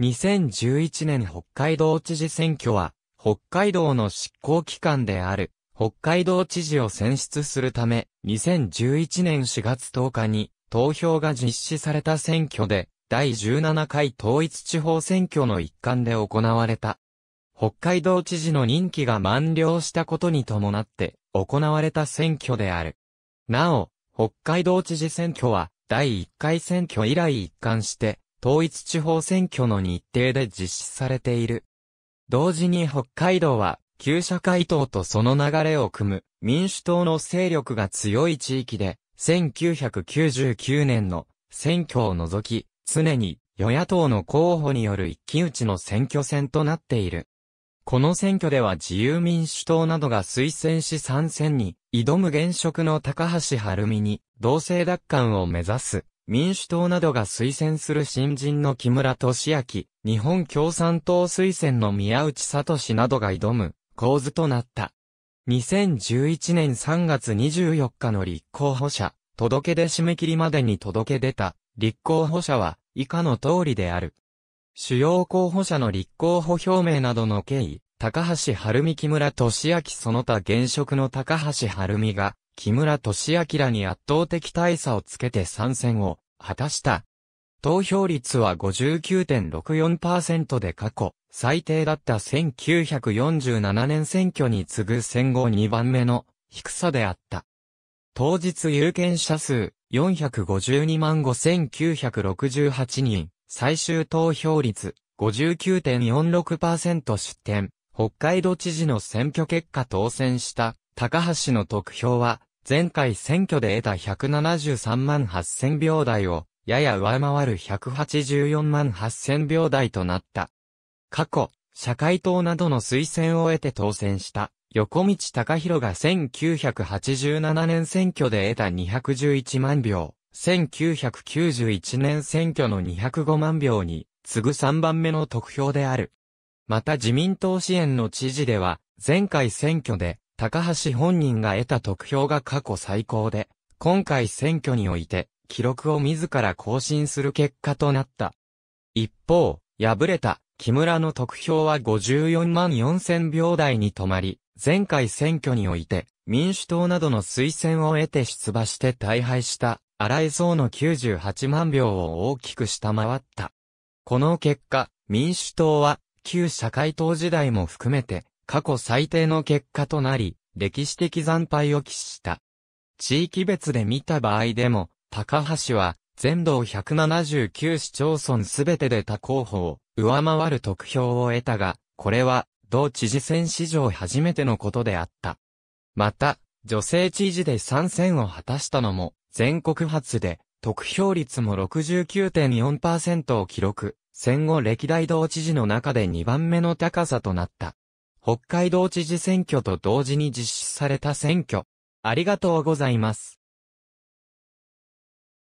2011年北海道知事選挙は、北海道の執行機関である、北海道知事を選出するため、2011年4月10日に投票が実施された選挙で、第17回統一地方選挙の一環で行われた。北海道知事の任期が満了したことに伴って行われた選挙である。なお、北海道知事選挙は第1回選挙以来一貫して統一地方選挙の日程で実施されている。同時に北海道は旧社会党とその流れを組む民主党の勢力が強い地域で1999年の選挙を除き常に与野党の候補による一騎打ちの選挙戦となっている。この選挙では自由民主党などが推薦し参戦に挑む現職の高橋晴美に同性奪還を目指す民主党などが推薦する新人の木村俊明、日本共産党推薦の宮内聡などが挑む構図となった。2011年3月24日の立候補者、届け出締め切りまでに届け出た立候補者は以下の通りである。主要候補者の立候補表明などの経緯、高橋晴美木村俊明その他現職の高橋晴美が木村俊明に圧倒的大差をつけて参戦を果たした。投票率は59.64%で過去最低だった1947年選挙に次ぐ戦後2番目の低さであった。当日有権者数452万5968人、最終投票率59.46%出展、北海道知事の選挙結果当選した高橋の得票は前回選挙で得た173万8000票台をやや上回る184万8000票台となった。過去、社会党などの推薦を得て当選した横道隆弘が1987年選挙で得た211万票、1991年選挙の205万票に次ぐ3番目の得票である。また自民党支援の知事では、前回選挙で高橋本人が得た得票が過去最高で、今回選挙において記録を自ら更新する結果となった。一方、敗れた木村の得票は54万4000票台に止まり、前回選挙において民主党などの推薦を得て出馬して大敗した荒井層の98万票を大きく下回った。この結果、民主党は旧社会党時代も含めて過去最低の結果となり、歴史的惨敗を喫した。地域別で見た場合でも、高橋は全道179市町村すべてで他候補を上回る得票を得たが、これは同知事選史上初めてのことであった。また、女性知事で参戦を果たしたのも全国初で、得票率も69.4%を記録、戦後歴代同知事の中で2番目の高さとなった。北海道知事選挙と同時に実施された選挙。ありがとうございます。